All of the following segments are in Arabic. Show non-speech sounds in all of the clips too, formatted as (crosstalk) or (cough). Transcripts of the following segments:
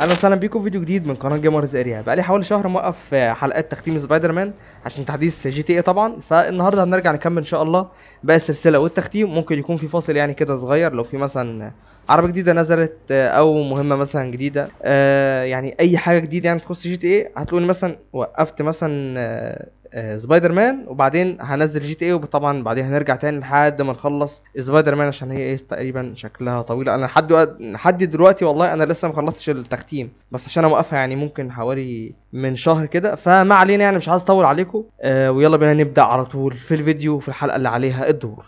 أهلا وسهلا بيكم فيديو جديد من قناة Gamers Area بقالي حوالي شهر موقف حلقات تختيم سبايدر مان عشان تحديث GTA طبعا. فالنهاردة هنرجع نكمل إن شاء الله باقي السلسلة والتختيم. ممكن يكون في فاصل يعني كده صغير لو في مثلا عربه جديدة نزلت آه، أو مهمة مثلا جديدة آه، يعني أي حاجة جديدة يعني تخص GTA هتلاقوني مثلا وقفت مثلا آه، سبايدر مان وبعدين هنزل GTA وطبعا بعدين هنرجع تاني لحد ما نخلص سبايدر مان عشان هي إيه تقريبا شكلها طويله أنا لحد لحد دلوقتي والله أنا لسه ما خلصتش التختيم بس عشان أنا موقفها يعني ممكن حوالي من شهر كده. فما علينا يعني مش عايز أطول عليكم. آه ويلا بينا نبدأ على طول في الفيديو في الحلقة اللي عليها الدور.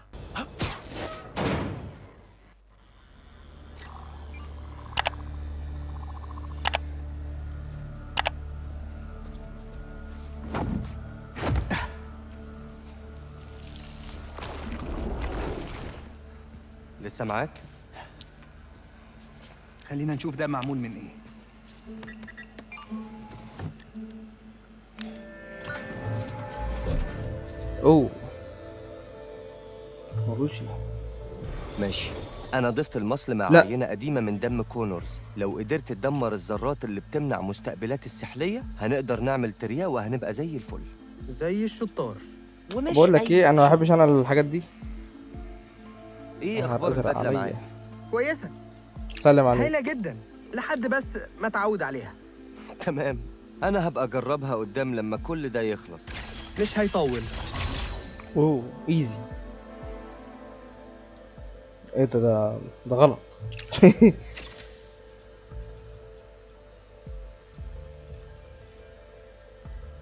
لسه معاك؟ خلينا نشوف ده معمول من إيه. أوه. مروشي ماشي. أنا ضفت المصل مع لا. عينة قديمة من دم كونورز. لو قدرت تدمر الذرات اللي بتمنع مستقبلات السحلية هنقدر نعمل ترياق وهنبقى زي الفل. زي الشطار. ومش بقول لك إيه أنا ما. بحبش أنا الحاجات دي. إيه أزرق البدلة عليا. معاك؟ كويسة. سلم عليك. هايلة جدا لحد بس ما اتعود عليها. تمام. أنا هبقى أجربها قدام لما كل ده يخلص. مش هيطول. أوه إيزي. إيه ده ده ده غلط. (laughs)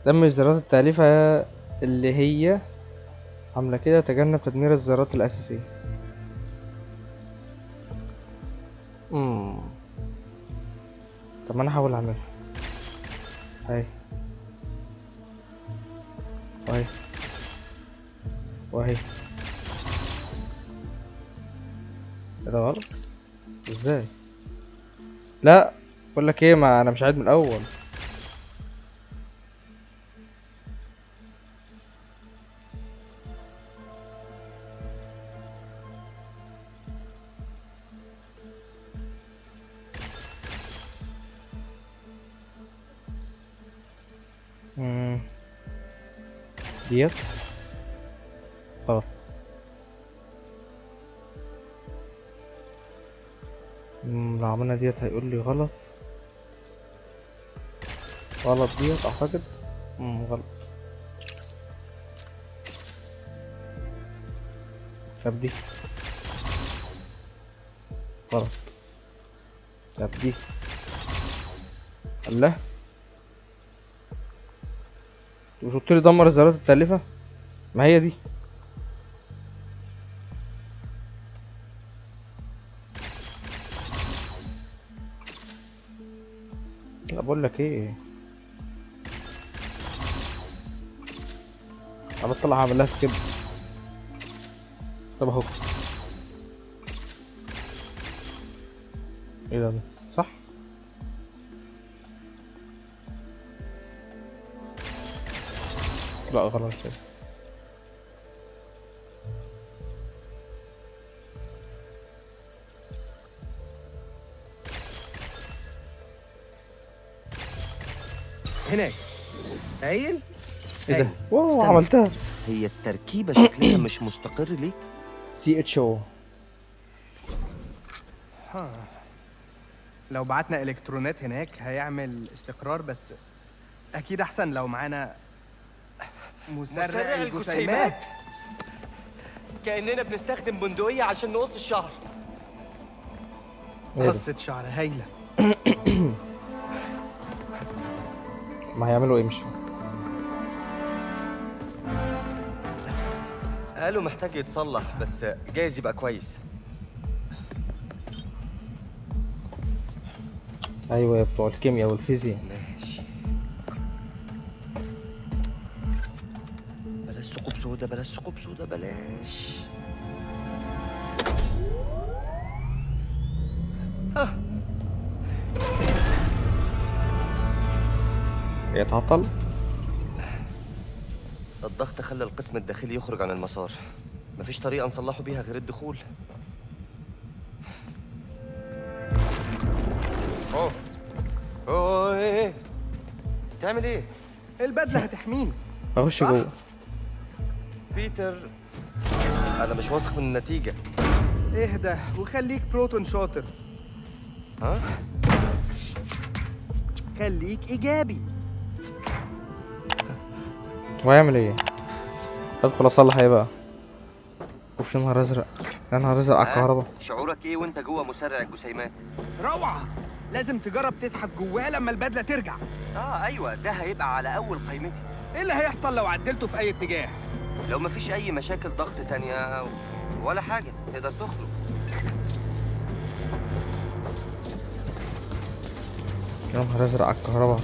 تم الذرات التالفة اللي هي عاملة كده تجنب تدمير الذرات الأساسية. لك إيه؟ ما أنا مش عايد من الأول. ديت. غلط مم، لو عملنا ديت هيقول لي غلط. غلط ديت أعتقد. مم، غلط. طب دي. غلط. طب دي. الله. مش قلت لي دمر الذرات التالفة؟ ما هي دي. لا بقول لك إيه؟ بطلع اعمل سكيب طب اهو. إيه ده؟ صح؟ لا غلط. هناك. هايل إيه ده هايل. واو استنى. عملتها هي التركيبة شكلها مش مستقر ليك؟ CHO. لو بعتنا إلكترونات هناك هيعمل استقرار بس أكيد أحسن لو معانا مسرع الجسيمات كأننا بنستخدم بندقية عشان نقصّ الشعر إيه ده؟ قصة شعر هايلة (coughs) ما هيعملوا إيه مش فاهم. قالوا محتاج يتصلح بس جايز يبقى كويس. أيوه يا بتوع الكيمياء والفيزياء. ماشي. بلاش ثقوب سودا بلاش ثقوب سودا بلاش. يتعطل؟ الضغط خلى القسم الداخلي يخرج عن المسار. مفيش طريقة نصلحه بيها غير الدخول. أوه. أوه إيه إيه. تعمل إيه؟ البدلة هتحميني. أخش جوه. بيتر. أنا مش واثق من النتيجة. اهدى وخليك بروتون شاطر. ها؟ خليك إيجابي. وهيعمل إيه؟ ادخل اصلح إيه بقى؟ اوف يا نهار ازرق. يا نهار ازرق على الكهرباء. شعورك إيه وانت جوه مسرع الجسيمات؟ روعة! لازم تجرب تزحف جواه لما البدلة ترجع. آه أيوه ده هيبقى على أول قيمتي إيه اللي هيحصل لو عدلته في أي اتجاه؟ لو مفيش أي مشاكل ضغط تانية ولا حاجة تقدر تخرج. يا نهار ازرق على الكهرباء.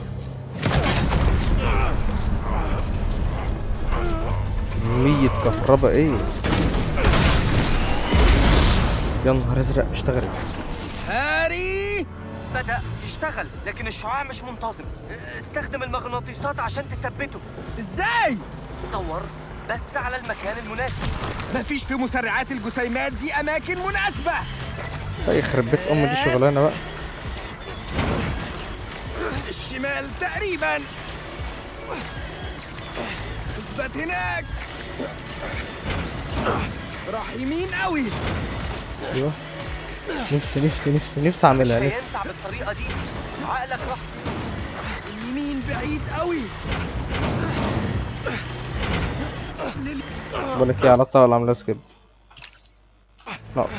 كمية كهرباء إيه؟ يا نهار أزرق اشتغلت هاري! بدأ يشتغل لكن الشعاع مش منتظم. استخدم المغناطيسات عشان تثبته. إزاي؟ دور بس على المكان المناسب. مفيش في مسرعات الجسيمات دي أماكن مناسبة. اي يخرب بيت ام دي شغلانة بقى. الشمال تقريبا. اثبت هناك. راح يمين قوي أيوه. نفسي نفسي نفسي نفسي أعملها نفسي. هينفع بالطريقة دي؟ عقلك راح. اليمين بعيد قوي بقول لك إيه علاقه ولا عاملة سكيب. ناقص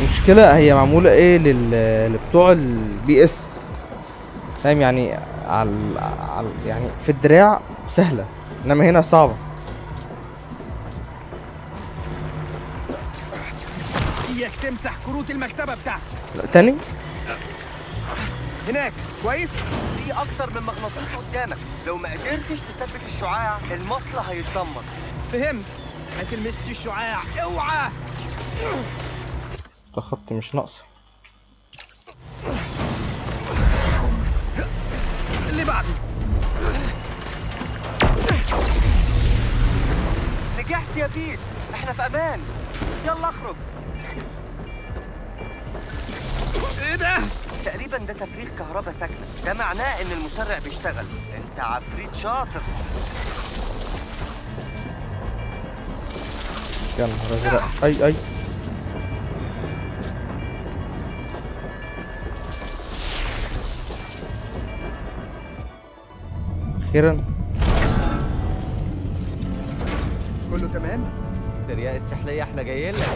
المشكلة هي معمولة إيه لل لبتوع البي إس؟ فاهم؟ يعني على على يعني في الدراع سهلة إنما هنا صعبة. إياك تمسح كروت المكتبة بتاعتي لا، تاني؟ هناك كويس؟ في أكتر من مغناطيس قدامك. لو ما قدرتش تثبت الشعاع المصل هيتدمر. فهمت. ما تلمسش الشعاع اوعى. ده خط مش ناقصة. اللي بعده. نجحت يا بيت إحنا في أمان. يلا اخرج. إيه ده؟ تقريبا ده تفريغ كهرباء ساكنة. ده معناه إن المسرع بيشتغل. أنت عفريت شاطر. ازرق أي أي. أخيرا. كله تمام؟ الترياق السحلية إحنا جايين لك.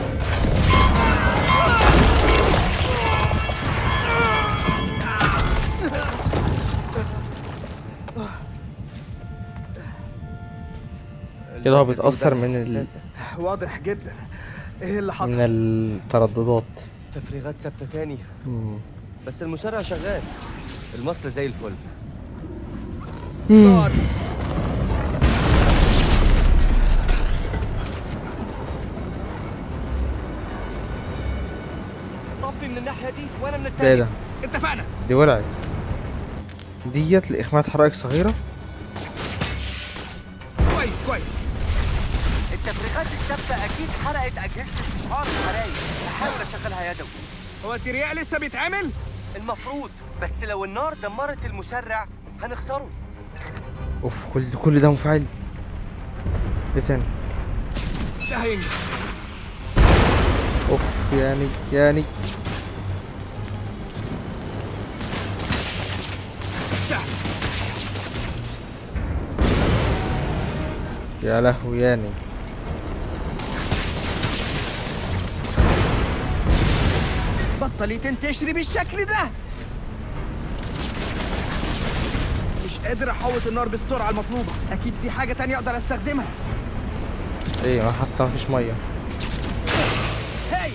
كده هو بيتأثر من ال... واضح جدا. إيه اللي من حصل الترددات. تفريغات ثابتة تاني. مم. بس المسرع شغال. المصل زي الفل. طفي من الناحية دي وأنا من التانية. إيه ده؟ اتفقنا. دي ولعت. ديت لإخماد حرائق صغيرة؟ كويس كويس. التفريغات الثابتة أكيد حرقت أجهزة استشعار الحرايق بحاول أشغلها يدوي هو الترياق لسه بيتعمل المفروض بس لو النار دمرت المسرع هنخسره. أوف كل كل ده مفعل إيه تاني؟ أوف يعني يعني. يا لهوي يعني. بطلي تنتشري بالشكل ده مش قادر احوط النار بالسرعة المطلوبة. أكيد في حاجة تانية أقدر أستخدمها. إيه ما حتى مفيش مية. هايل.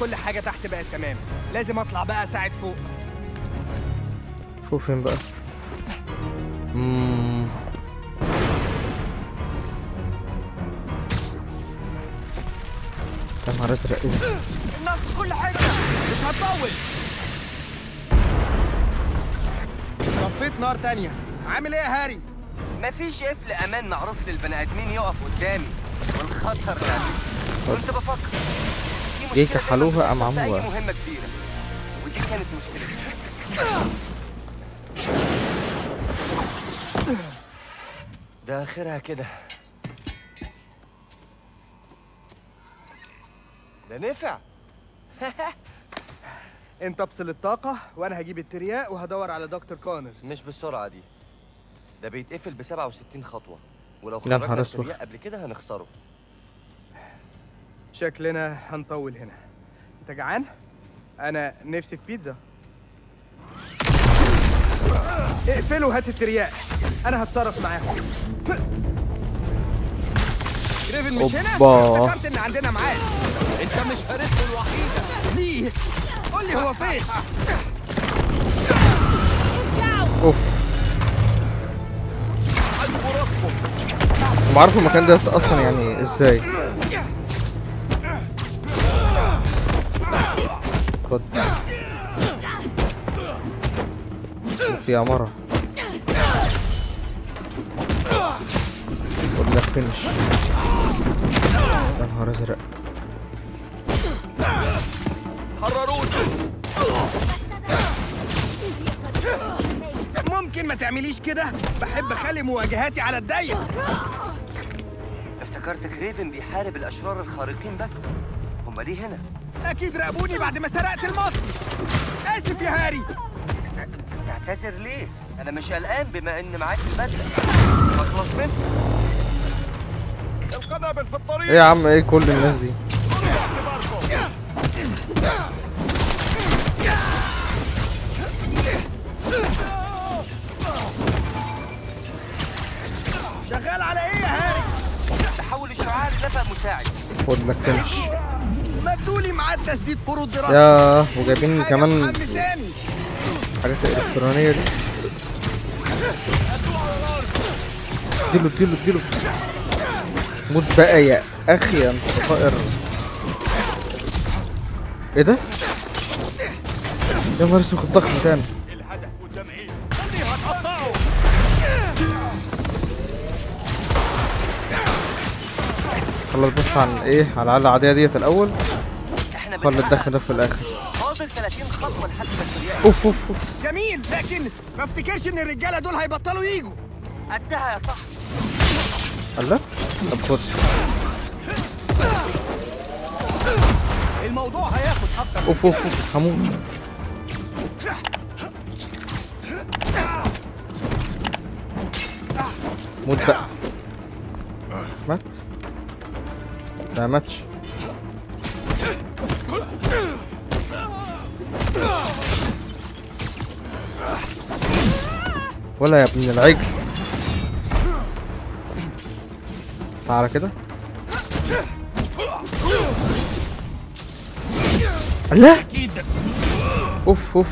كل حاجة تحت بقت تمام. لازم أطلع بقى اساعد فوق. شوف فين بقى؟ مم. يا نهار ازرق إيه في كل حتة مش هتطول. طفيت نار تانية. عامل إيه يا هاري؟ مفيش قفل أمان معروف للبني آدمين يقف قدامي. والخطر ده كنت بفكر. مشكلة كحلوها بتحصل في عموها. أي مهمة كبيرة. ودي كانت مشكلتي ده آخرها كده. ده نفع. (laughs) انت افصل الطاقة وأنا هجيب الترياق وهدور على دكتور كونرز مش بالسرعة دي ده بيتقفل ب 67 خطوة ولو خرجنا. الترياق قبل كده هنخسره شكلنا هنطول هنا أنت جعان؟ أنا نفسي في بيتزا اقفلوا هات الترياق أنا هتصرف معاهم جريفن مش هنا؟ أوبا. افتكرت إن عندنا ميعاد أنت مش فارسته الوحيدة ليه؟ قول لي هو فين؟ أوف. هم عارفوا المكان ده أصلا يعني إزاي. خد. يا مرة. خد لك فينش. يا نهار أزرق. ما تعمليش كده؟ بحب أخلي مواجهاتي على الضيق. افتكرت كريفن بيحارب الأشرار الخارقين بس. هما ليه هنا؟ أكيد راقبوني بعد ما سرقت المصري آسف يا هاري. تعتذر ليه؟ أنا مش قلقان بما إن معاك البدلة أخلص منه القنابل في الطريق. إيه يا عم إيه كل الناس دي؟ مساعد خد لك فينش مدولي تسديد دراسة. يا وجايبين كمان حاجات الالكترونيه دي. اديله اديله اديله. موت بقى يا أخي يا انت طائر إيه ده؟ يا نهار أسود الضخم تاني. خلص بس عن إيه على العلة العادية ديت الأول. خلي الدخل ده في الآخر. فاضل 30 خطوة لحد ما الترياق أوف أوف أوف. جميل لكن ما افتكرش إن الرجالة دول هيبطلوا يجوا قدها يا صاحبي. الله. طب خد. الموضوع هياخد حقك أوف أوف أوف. هموت موت بقى مات. ولا يا ابن العجل. تعالى كده. الله أوف أوف.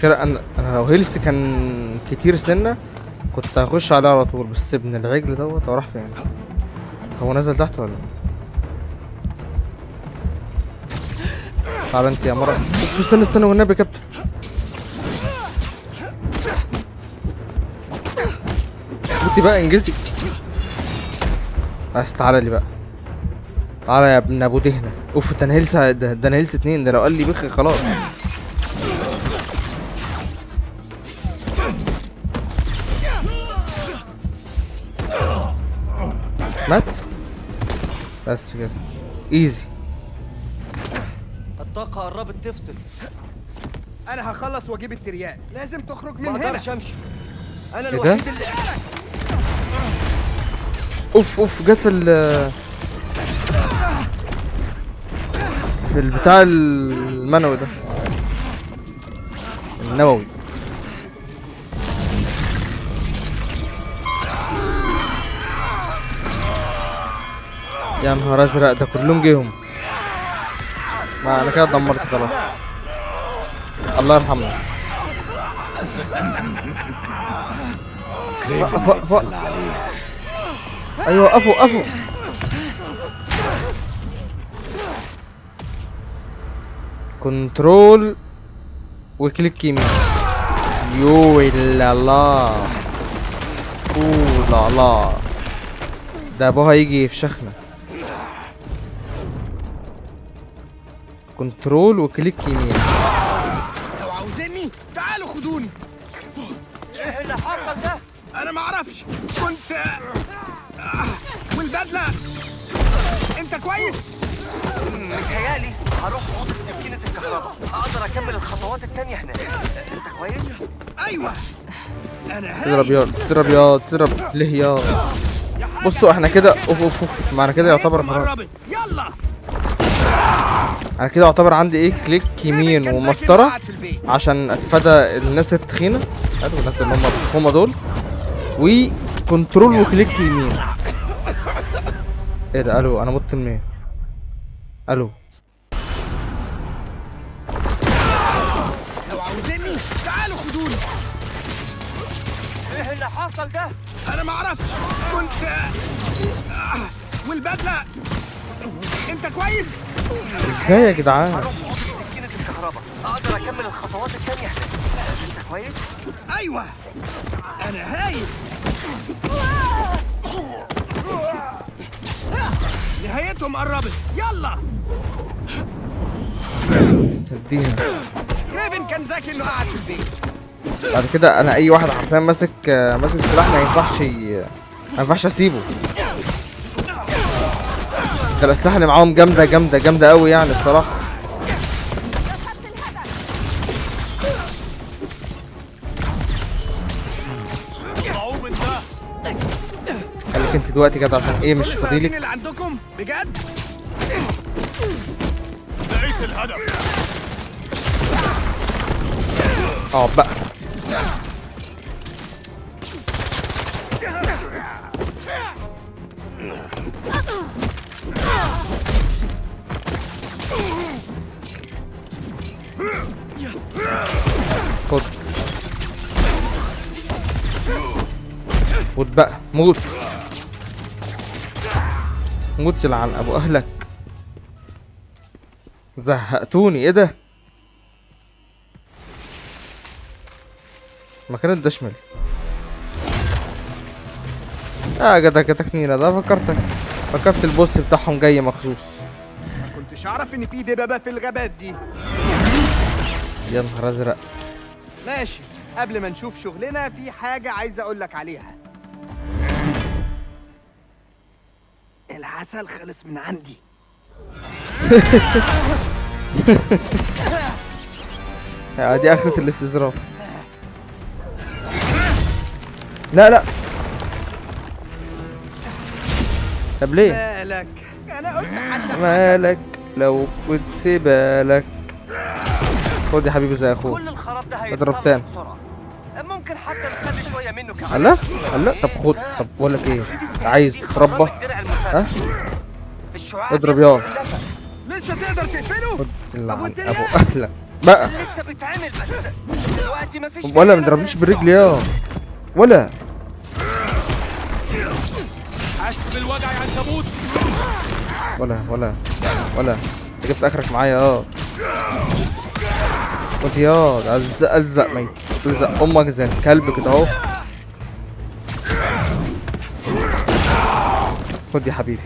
خير أنا أنا لو health كان كتير سنة كنت هخش عليه على طول بس ابن العجل دوت هو راح فين؟ هو نزل تحت ولا؟ تعال انت يا مرة. استنى استنى والنبي يا كابتن. انت بقى انجزي بس تعالى لي بقى. تعالى يا ابن أبو دهنة. أوف ده أنا health ده, أنا health اتنين ده لو قال لي بخ خلاص. مات؟ بس كده. ايزي الطاقة قربت تفصل. أنا هخلص وأجيب الترياق. لازم تخرج من ما هنا. أقدرش أمشي. أنا ده؟ الوحيد اللي أوف أوف جت في ال في البتاع المنوي ده. النووي. يا نهار أزرق ده كلهم جيهم. ما أنا كده دمرت خلاص. الله يرحمه ف- ف- ف- أيوه وقفوا وقفوا كنترول وكليك يمين يو لا لا أوه لا لا. ده ابوها يجي يفشخنا كنترول وكليك يمين. لو عاوزيني تعالوا خدوني. إيه اللي حصل ده؟ أنا ما أعرفش. كنت والبدلة. أنت كويس؟ متهيألي هروح اوضه سكينة الكهرباء. أقدر أكمل الخطوات التانية هناك. أنت كويس؟ أيوه. أنا تضرب هاي يا تضرب يا تضرب ليه يا؟ بصوا إحنا كده أوف أوف أوف. معنا كده يعتبر يلا. أنا كده يعتبر عندي إيه؟ كليك يمين ومسطرة. عشان اتفادى الناس التخينة. حلو الناس اللي هم هم دول. وكنترول وكليك يمين. إيه ده؟ ألو أنا مت منين ألو. لو عاوزيني تعالوا خدوني. إيه اللي حصل ده؟ أنا ما أعرفش. كنت آه، والبدلة. انت كويس؟ إزاي يا جدعان؟ هروح سكينه الكهرباء أقدر اكمل الخطوات التانية هناك انت كويس؟ أيوه أنا هايل. نهايتهم قربت يلا. اديها كريفن كان ذكي إنه قاعد في البيت. بعد كده أنا أي واحد حرفيا ماسك ماسك سلاح ما ينفعش ي... ما ينفعش أسيبه. ده الاسلحه اللي معاهم جامدة جامدة جامدة قوي يعني الصراحة. خليك انت دلوقتي كده عشان إيه مش فاضيلك اللي عندكم؟ بجد؟ لقيت الهدف آه بقى. موت. موت يلعن أبو أهلك. زهقتوني إيه ده؟ مكان الدشمل آه جدع جدك نينا ده فكرتك. فكرت البوس بتاعهم جاي مخصوص. ما كنتش أعرف إن في دبابة في الغابات دي. يا نهار أزرق. ماشي. قبل ما نشوف شغلنا في حاجة عايز أقول لك عليها. العسل خلص من عندي. (laughs) آه دي آخرة الاستظراف. لا لا. طب ليه؟ مالك؟ أنا قلت حد مالك؟ لو كنت بالك خد يا حبيبي زي أخوك. كل الخراب ده هيتصلح. بسرعة. ممكن حتى نخلي شوية منه كمان. الله الله طب خد طب بقول لك إيه؟ عايز تتربى ها؟ اضرب النفق. لسه تقدر تقفله؟ خد. أبو اهلك بقى. لسه بيتعمل بس دلوقتي مفيش ولا ما تضربنيش بالرجل يا ولا. حاسس بالوجع يا عنكبوت ولا ولا ولا. أنت جبت آخرك معايا آه كنت يا ألزق ألزق ميت. الزق أمك زي الكلب كده أهو. خد يا حبيبي.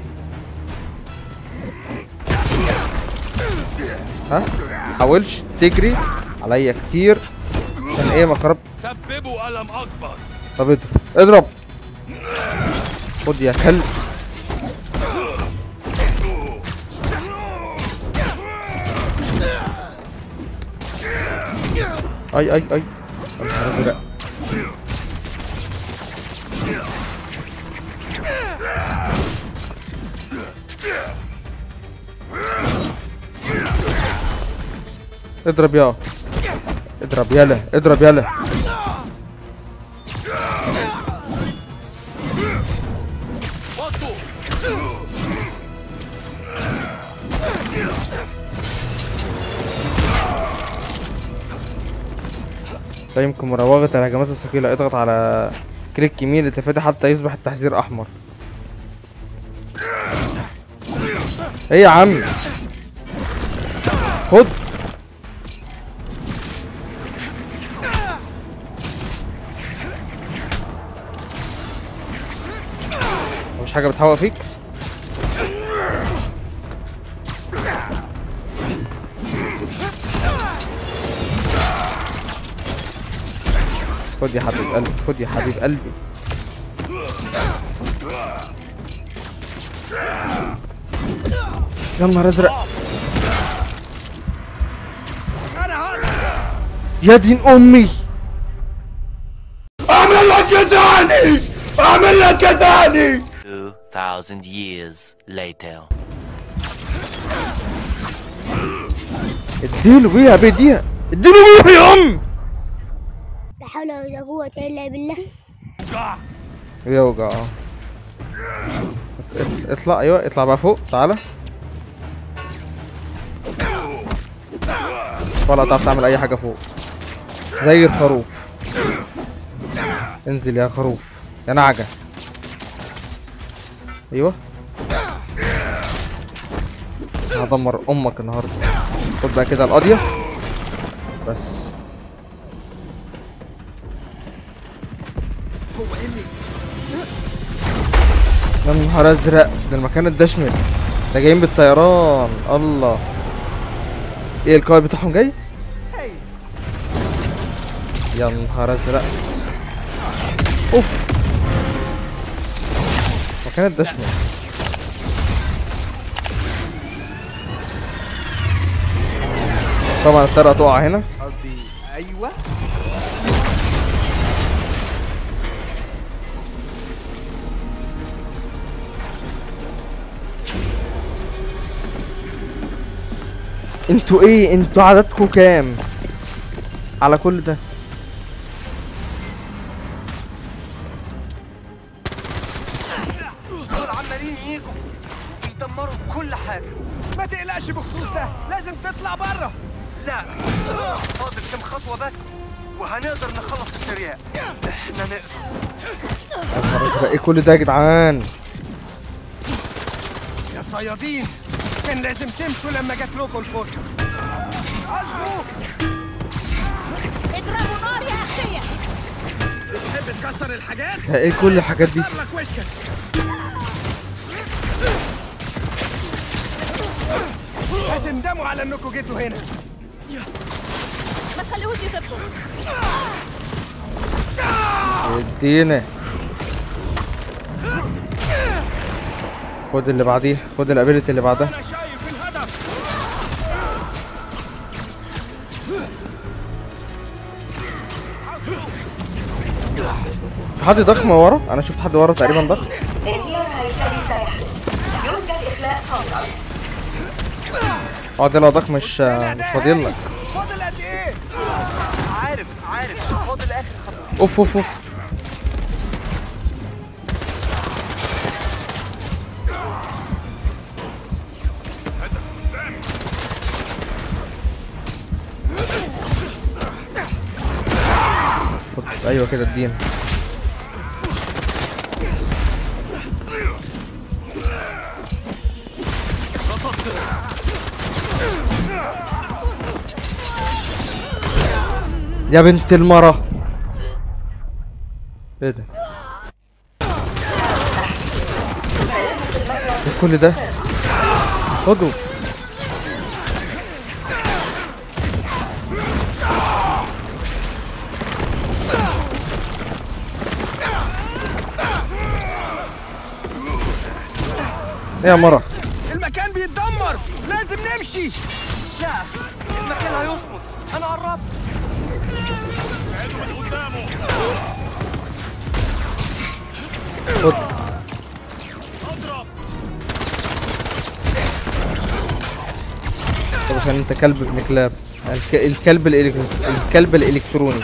ها؟ حاولش تجري عليا كتير. عشان إيه ما خرب سببوا ألم أكبر. طب اضرب. اضرب. خد يا كلب. أي أي أي. يا نهار ازرق اضرب يا اضرب يلا اضرب يلا لا يمكن مراوغة الهجمات الثقيلة اضغط على كليك يمين لتفادي حتى يصبح التحذير أحمر. إيه يا عم؟ خد! مش حاجة بتحوق فيك؟ خد يا حبيب قلبي خد يا حبيب قلبي. يا نهار ازرق يا دين أمي. أعمل لك يا تاني أعمل لك يا تاني 2,000 years later. اديله بيها بيديها اديله بيها يا أم. لا حول ولا قوة إلا بالله. يوجع آه اط- اطلع أيوه اطلع بقى فوق. تعالى ولا تعرف تعمل أي حاجة فوق. زي الخروف. انزل يا خروف. يا نعجة. أيوه. هدمر أمك النهارده. خد بقى كده القاضية. بس. يا نهار أزرق ده المكان الدشمل ده جايين بالطيران الله. إيه القائد بتاعهم جاي؟ يا نهار أزرق. أوف. مكان الدشمل طبعا الطيارة تقع هنا. قصدي أيوه. أنتوا إيه؟ أنتوا عددكم كام؟ على كل ده. دول عمالين يجوا بيدمروا كل حاجة. ما تقلقش بخصوص ده لازم تطلع بره. لا فاضل كم خطوة بس وهنقدر نخلص الترياق إحنا نقدر. إيه كل ده يا جدعان؟ يا صيادين. كان لازم تمشوا لما جات لكم الفرصة. اصبروا اضربوا نار يا أخي. بتحب تكسر الحاجات؟ إيه كل الحاجات دي؟ هتندموا على انكم جيتوا هنا. ما تخليهوش يسيبكم. ادينا خد اللي بعديه خد الابيلتي اللي بعدها. في حد ضخم ورا؟ أنا شفت حد ورا تقريبا ضخم. آه ده لو ضخم مش مش فاضيل لك. فاضل قد إيه؟ عارف عارف. فاضل آخر خطوة أوف أوف أوف. أيوه كده ادينا يا بنت المرة. إيه ده؟ إيه كل ده؟ خدوا يا مرة. المكان بيتدمر. لازم نمشي. لا المكان هيصمت. أنا قربت. خد طب عشان انت كلب ابن كلاب الك... الكلب الإلك... الكلب الإلكتروني.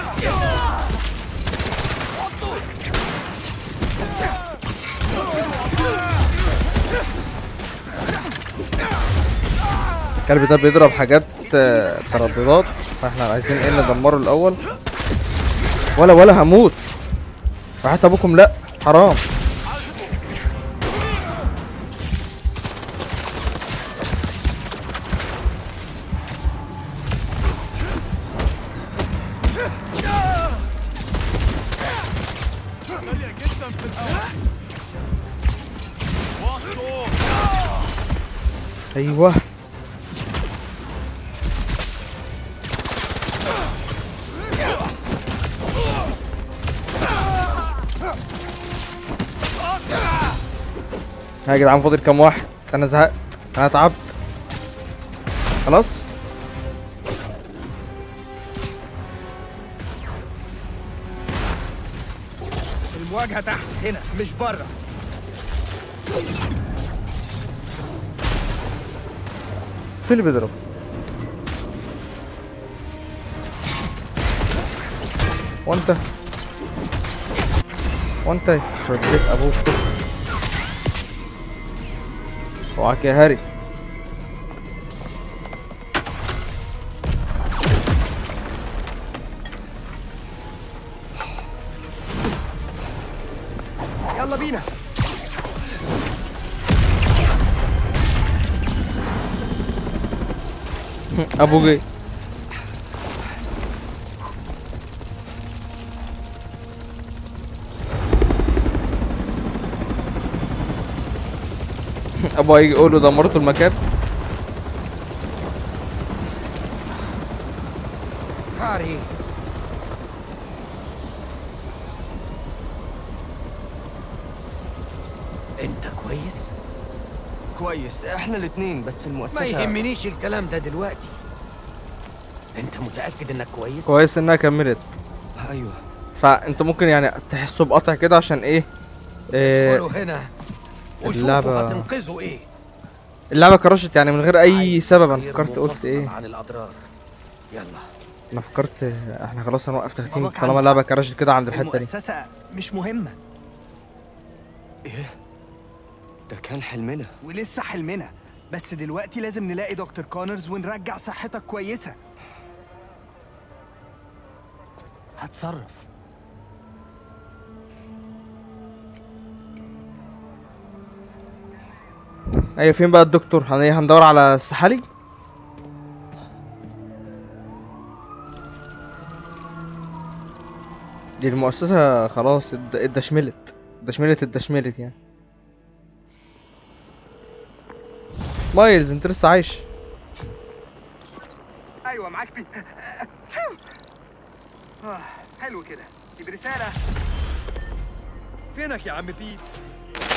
الكلب ده بيضرب حاجات آه، ترددات فاحنا عايزين إيه ندمره الأول؟ ولا ولا هموت. وحتى ابوكم لا حرام. يا جدعان فاضل كام واحد؟ أنا زهقت. أنا تعبت. خلاص؟ المواجهة تحت هنا مش بره. في اللي بيضرب. وأنت؟ وأنت؟ يخرب بيت أبوك. اوعك يا هاري يلا بينا ابو جي أبو هيجي يقول له دمرتوا المكان. هاري. أنت كويس؟ كويس إحنا الاتنين بس ما المؤسسة يهمنيش الكلام ده دلوقتي. أنت متأكد إنك كويس؟ كويس إنها كملت. أيوه. فأنت ممكن يعني تحسه بقطع كده عشان إيه, إيه؟ هنا. اللعبة- هتنقذوا إيه. اللعبة كرشت يعني من غير أي سبب. أنا فكرت قلت إيه. عن الأضرار. يلا. أنا فكرت إحنا خلاص هنوقف تختيم طالما عنده اللعبة كرشت كده عند الحتة دي. المؤسسة مش مهمة. إيه؟ ده كان حلمنا. ولسه حلمنا. بس دلوقتي لازم نلاقي دكتور كونرز ونرجع صحتك كويسة. هتصرف. أيوه فين بقى الدكتور؟ هن هندور على السحالي؟ دي المؤسسة خلاص اتدشملت. اتدشملت اتدشملت يعني. مايلز انت لسه عايش؟ أيوه معاك بي آه، حلو كده. دي برسالة فينك يا عم بيت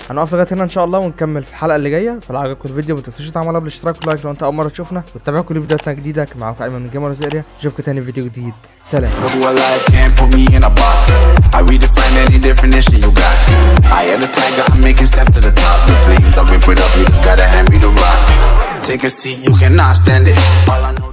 هنقف لغاية هنا إن شاء الله ونكمل في الحلقة اللي جاية. فلو عجبكم الفيديو ما تنسوش تعملوا بالاشتراك وال like لو أنت أول مرة تشوفنا. وتتابعوا كل فيديوهاتنا الجديده كان معاكم أيمن من Gamers Area اشوفكم تاني في فيديو جديد. سلام. Take a seat, you cannot stand it. All I know.